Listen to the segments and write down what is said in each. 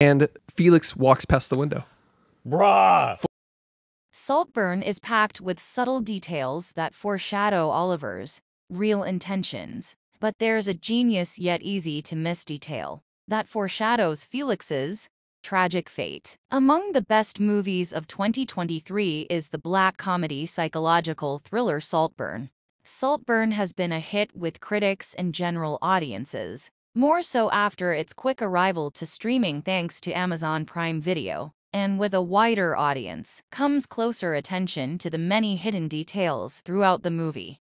And Felix walks past the window. Bruh. Saltburn is packed with subtle details that foreshadow Oliver's real intentions. But there's a genius yet easy to miss detail that foreshadows Felix's tragic fate. Among the best movies of 2023 is the black comedy psychological thriller Saltburn. Saltburn has been a hit with critics and general audiences, more so after its quick arrival to streaming thanks to Amazon Prime Video. And with a wider audience, comes closer attention to the many hidden details throughout the movie.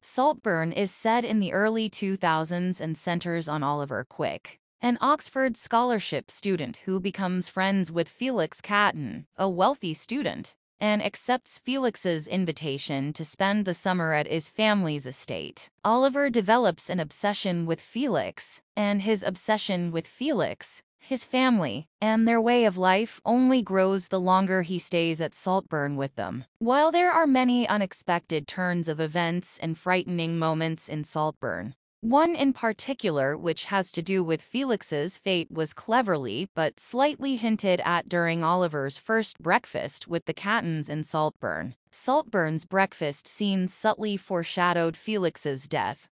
Saltburn is set in the early 2000s and centers on Oliver Quick, an Oxford scholarship student who becomes friends with Felix Catton, a wealthy student, and accepts Felix's invitation to spend the summer at his family's estate. Oliver develops an obsession with Felix, and his obsession with Felix his family and their way of life only grows the longer he stays at Saltburn with them. While there are many unexpected turns of events and frightening moments in Saltburn, one in particular which has to do with Felix's fate was cleverly but slightly hinted at during Oliver's first breakfast with the Cattons in Saltburn. Saltburn's breakfast scene subtly foreshadowed Felix's death,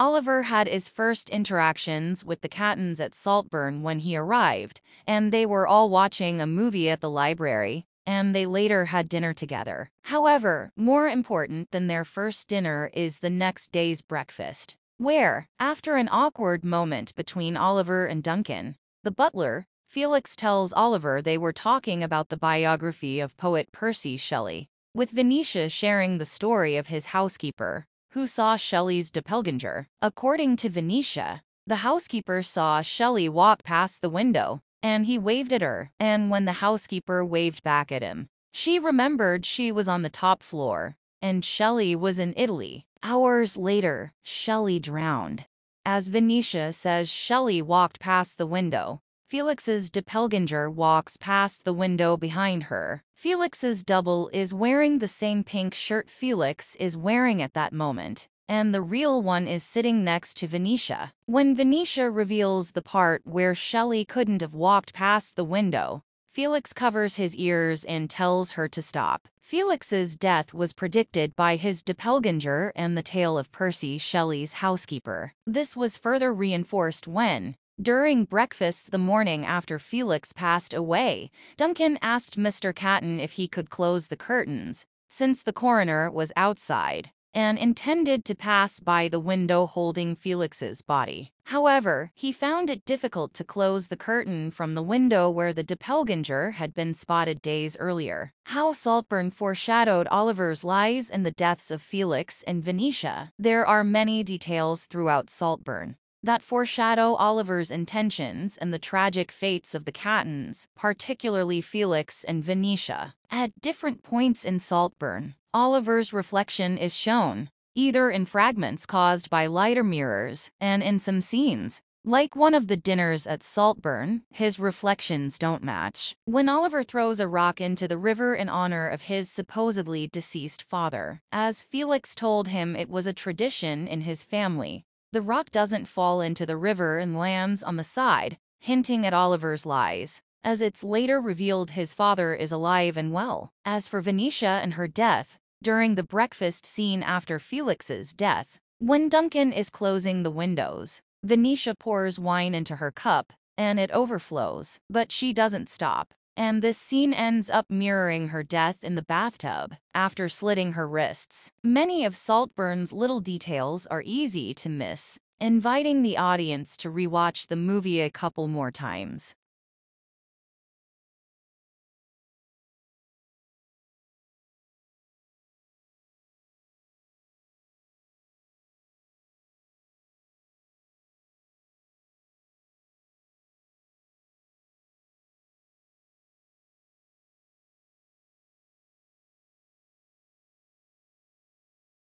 Oliver had his first interactions with the Cattons at Saltburn when he arrived, and they were all watching a movie at the library, and they later had dinner together. However, more important than their first dinner is the next day's breakfast, where, after an awkward moment between Oliver and Duncan, the butler, Felix tells Oliver they were talking about the biography of poet Percy Shelley, with Venetia sharing the story of his housekeeper, who saw Shelley's doppelganger. According to Venetia, the housekeeper saw Shelley walk past the window, and he waved at her, and when the housekeeper waved back at him, she remembered she was on the top floor, and Shelley was in Italy. Hours later, Shelley drowned. As Venetia says Shelley walked past the window, Felix's doppelganger walks past the window behind her. Felix's double is wearing the same pink shirt Felix is wearing at that moment, and the real one is sitting next to Venetia. When Venetia reveals the part where Shelley couldn't have walked past the window, Felix covers his ears and tells her to stop. Felix's death was predicted by his doppelganger and the tale of Percy Shelley's housekeeper. This was further reinforced when, during breakfast the morning after Felix passed away, Duncan asked Mr. Catton if he could close the curtains, since the coroner was outside, and intended to pass by the window holding Felix's body. However, he found it difficult to close the curtain from the window where the doppelganger had been spotted days earlier. How Saltburn foreshadowed Oliver's lies and the deaths of Felix and Venetia. There are many details throughout Saltburn that foreshadow Oliver's intentions and the tragic fates of the Cattons, particularly Felix and Venetia. At different points in Saltburn, Oliver's reflection is shown, either in fragments caused by lighter mirrors and in some scenes. Like one of the dinners at Saltburn, his reflections don't match. When Oliver throws a rock into the river in honor of his supposedly deceased father, as Felix told him it was a tradition in his family, the rock doesn't fall into the river and lands on the side, hinting at Oliver's lies, as it's later revealed his father is alive and well. As for Venetia and her death, during the breakfast scene after Felix's death, when Duncan is closing the windows, Venetia pours wine into her cup, and it overflows, but she doesn't stop and this scene ends up mirroring her death in the bathtub after slitting her wrists. Many of Saltburn's little details are easy to miss, inviting the audience to rewatch the movie a couple more times.